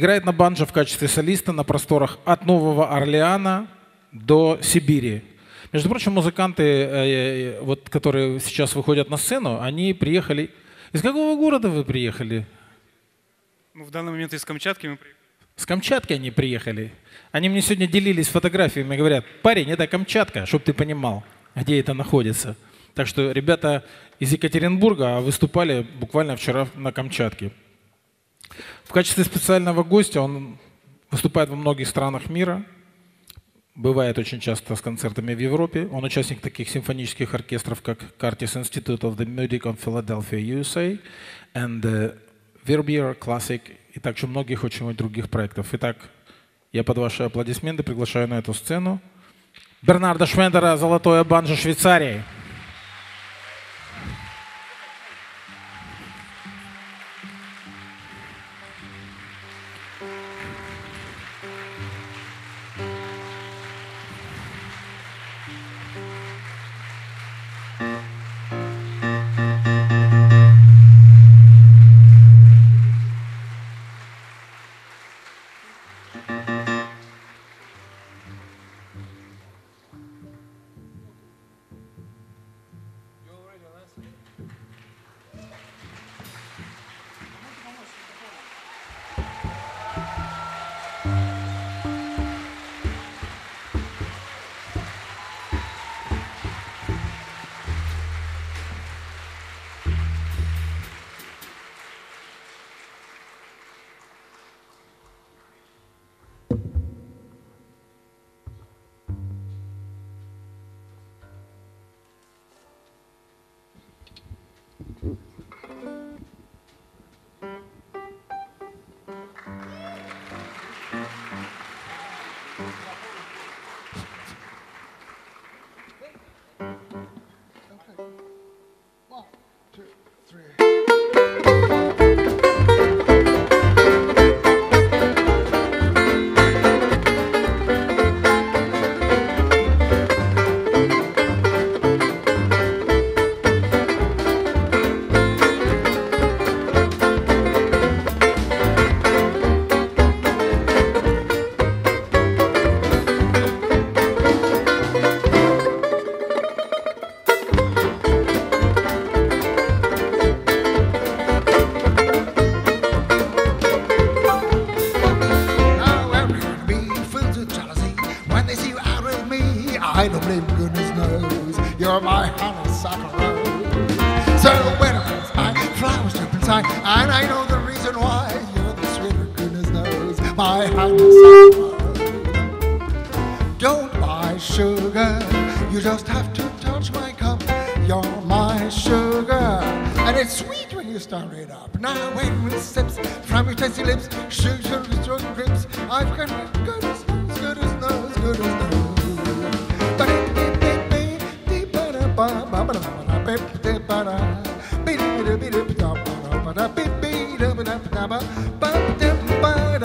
Играет на банджо в качестве солиста на просторах от Нового Орлеана до Сибири. Между прочим, музыканты, э, э, вот, которые сейчас выходят на сцену, они приехали... Из какого города вы приехали? Ну, в данный момент из Камчатки мы приехали. С Камчатки они приехали. Они мне сегодня делились фотографиями, говорят, парень, это Камчатка, чтобы ты понимал, где это находится. Так что ребята из Екатеринбурга выступали буквально вчера на Камчатке. В качестве специального гостя он выступает во многих странах мира, бывает очень часто с концертами в Европе. Он участник таких симфонических оркестров, как Curtis Institute of the Music of Philadelphia, USA, and the Verbier Classic, и также многих очень других проектов. Итак, я под ваши аплодисменты приглашаю на эту сцену Бернарда Швендера «Золотое банджо Швейцарии». Mm-hmm. Don't buy sugar, you just have to touch my cup. You're my sugar, and it's sweet when you stir it up. Now when it sips from your tasty lips, sugar is strong grips. I've got it good as nose, good as nose, good as nose.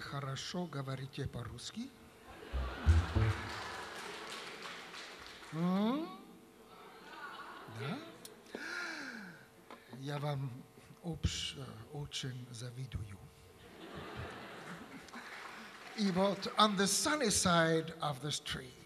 хорошо говорите по-русски? Да? Я вам общ, э, очень завидую. И вот on the sunny side of the street,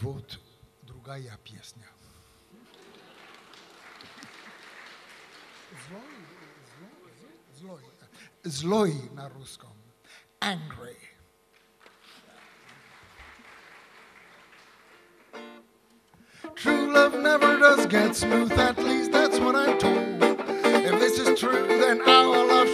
вот другая песня. Злой, злой, злой, злой на русском. Angry. True love never does get smooth, at least that's what I'm told. If this is true, then our love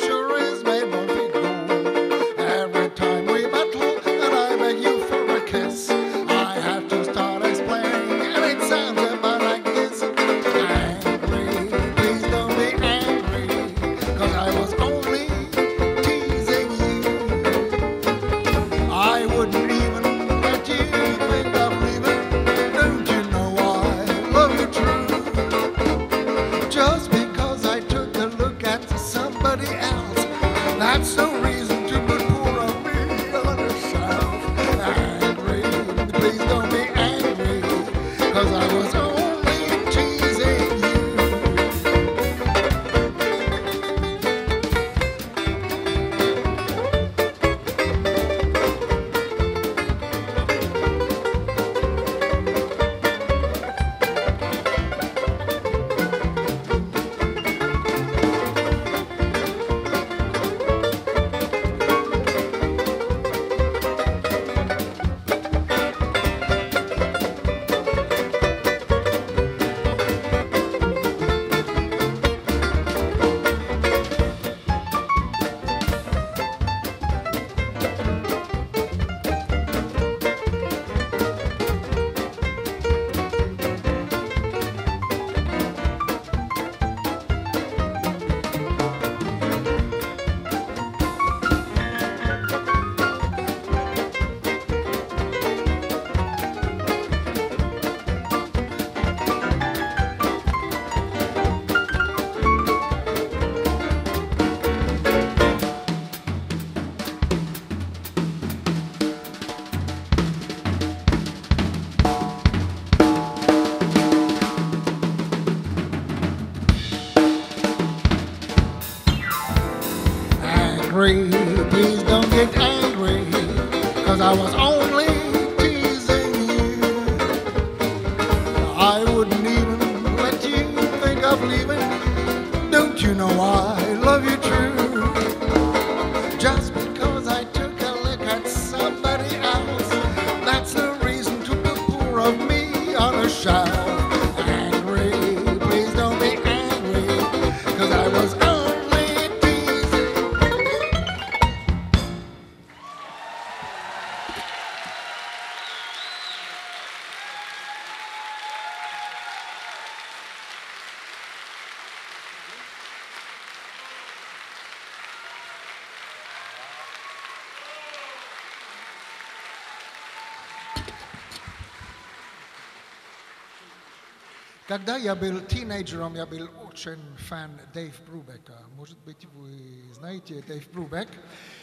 Когда я был тинейджером, я был очень фан Дэйв Брубека. Может быть, вы знаете Дэйв Брубек.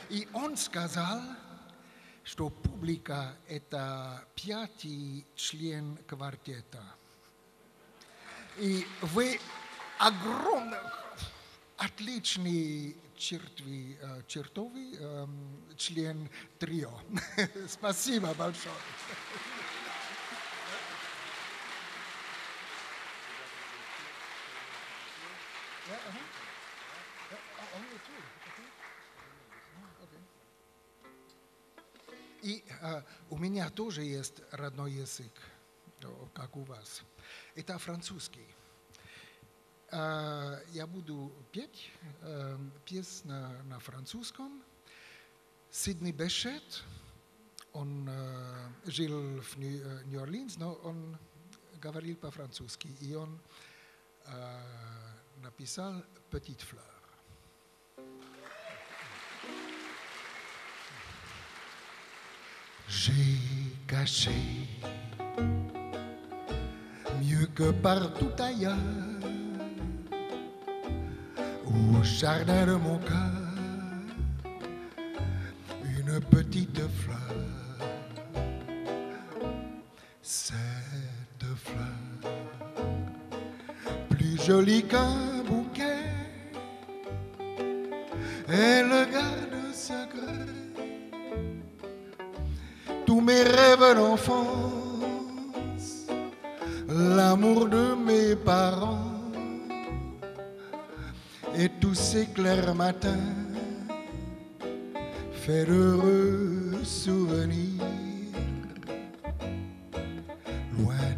И он сказал, что публика – это пятый член квартета. И вы огромный, отличный чертви, э, чертовый эм, член трио. Спасибо большое. Меня тоже есть родной язык, о, как у вас. Это французский. Э, я буду петь э, песню на, французском. Сидни Бешет, он э, жил в Нью- э, Нью-Орлеанс, но он говорил по-французски. И он э, написал «Petite fleur». J'ai caché mieux que partout ailleurs au jardin de mon cœur une petite fleur. Cette fleur, plus jolie qu'un bouquet, elle l'amour de mes parents et tous ces clairs matins, fait heureux souvenirs. Loin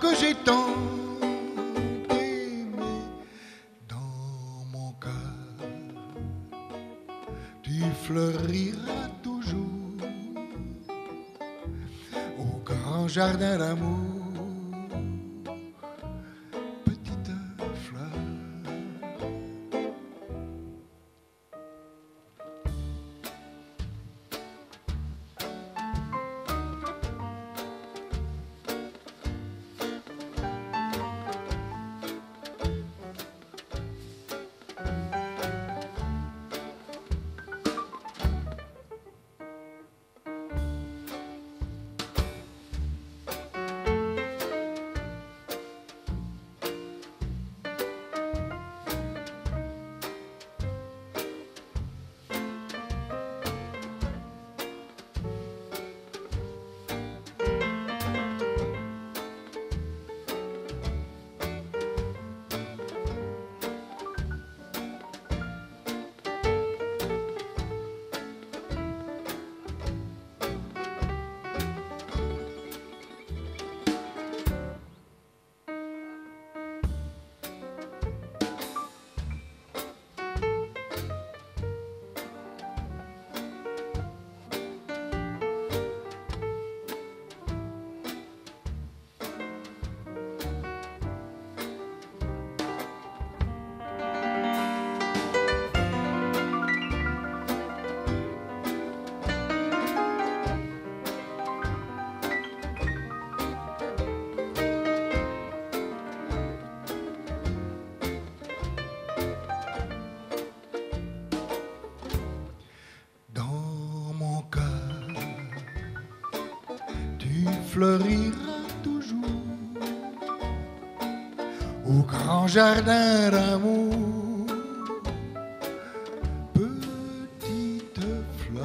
que j'ai tant aimés dans mon cœur. Tu fleuriras toujours au grand jardin d'amour. Tu fleuriras toujours au grand jardin d'amour. Petite fleur.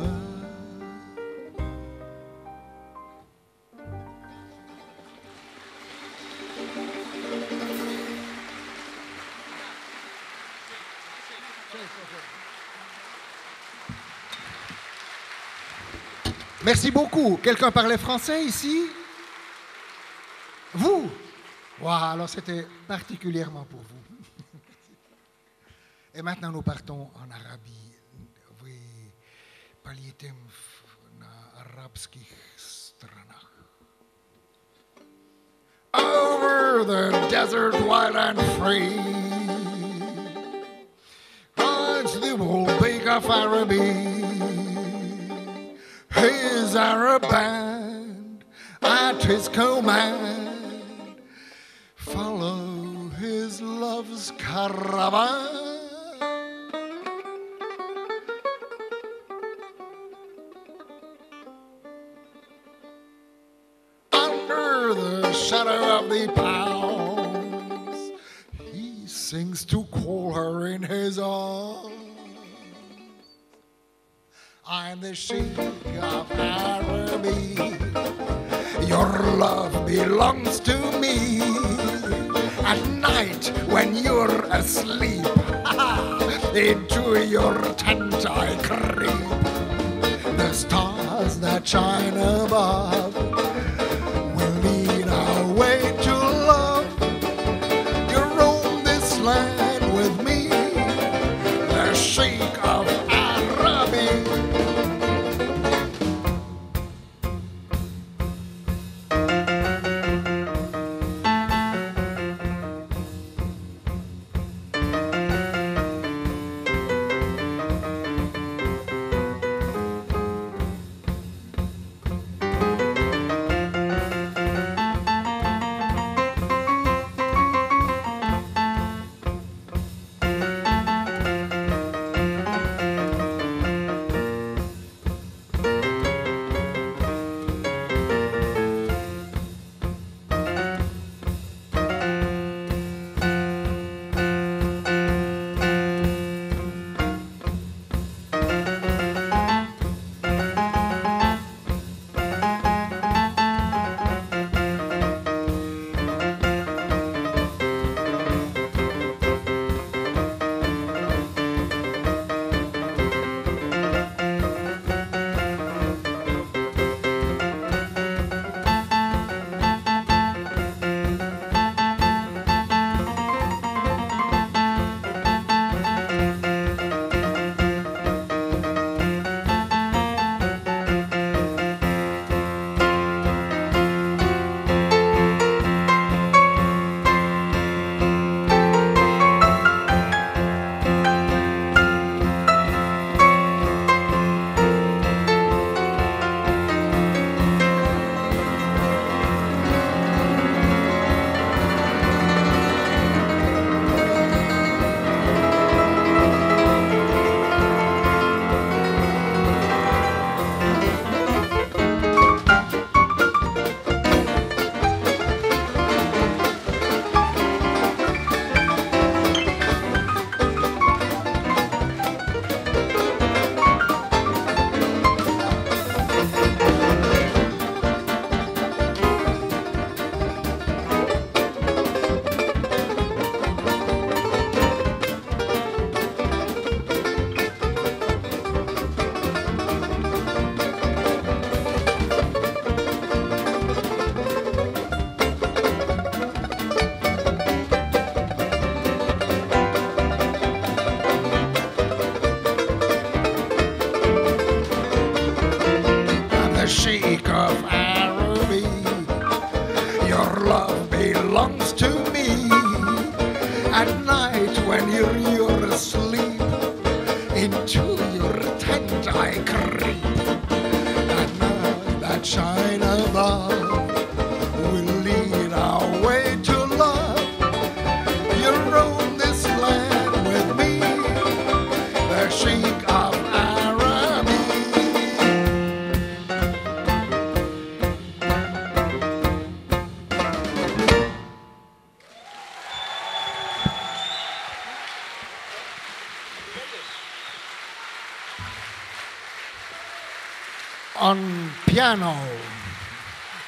Merci beaucoup. Quelqu'un parlait français ici? Wow, alors c'était particulièrement pour vous. Et maintenant, nous partons en Arabie. Oui, paljetem na arabskih. Over the desert wide and free rides the old big of Araby. His Arab band at his command Under the shadow of the palms, he sings to call her in his arms. I'm the sheik of Araby. Your love belongs to me. Night when you're asleep, into your tent I creep. The stars that shine above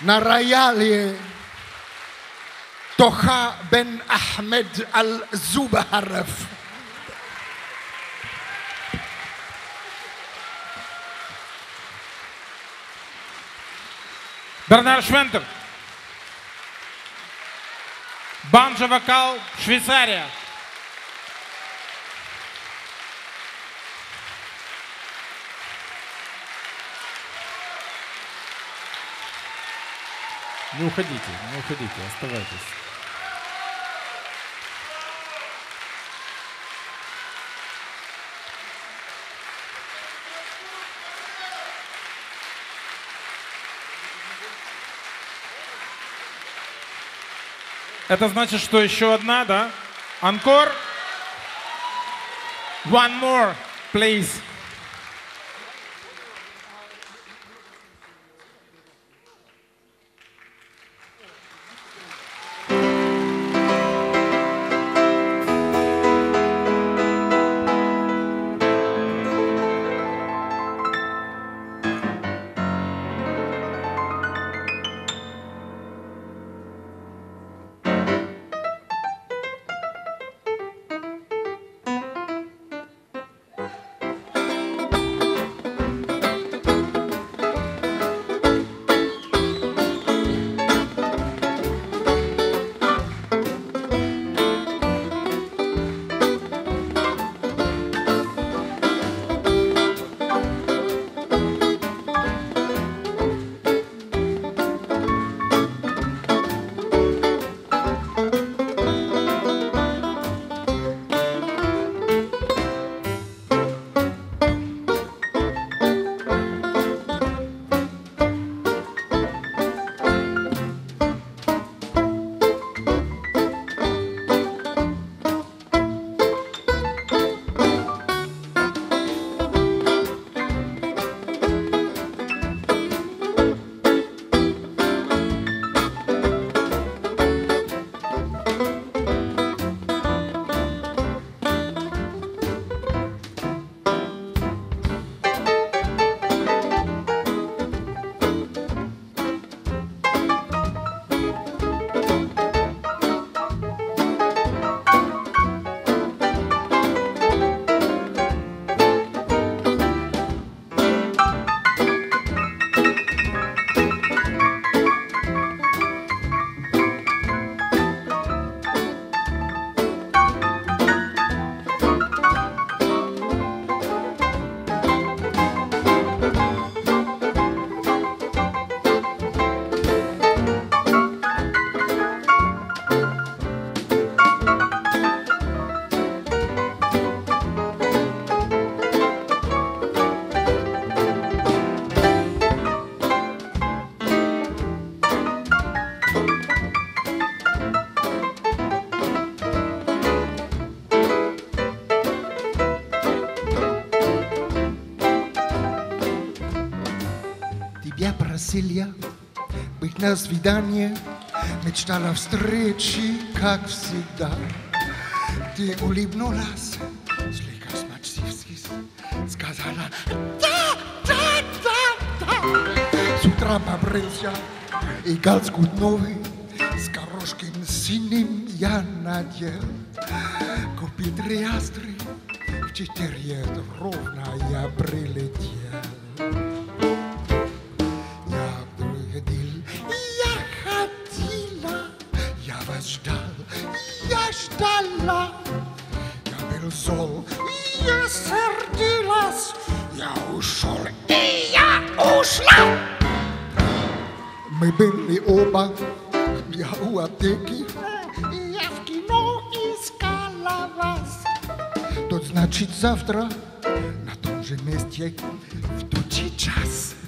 na royale, Tocha Ben Ahmed Al-Zubaharef. Бернар Швентер. Банджо-вокал, Швейцария. Не уходите, не уходите, оставайтесь. Это значит, что еще одна, да? Анкор. One more, please. на свидание, мечтала встречи, как всегда. Ты улыбнулась, слегка смачившись, сказала «Да, да, да, да». С утра побрился и галстук новый с горошком синим я надел. yaşta, yaşlarla Ya byl zol, ja srdilaz Ja ušol i ja ušla My byli oba, ja u Ja w kino iskala was. To znaczy zawtra na tymże mieście w duży czas.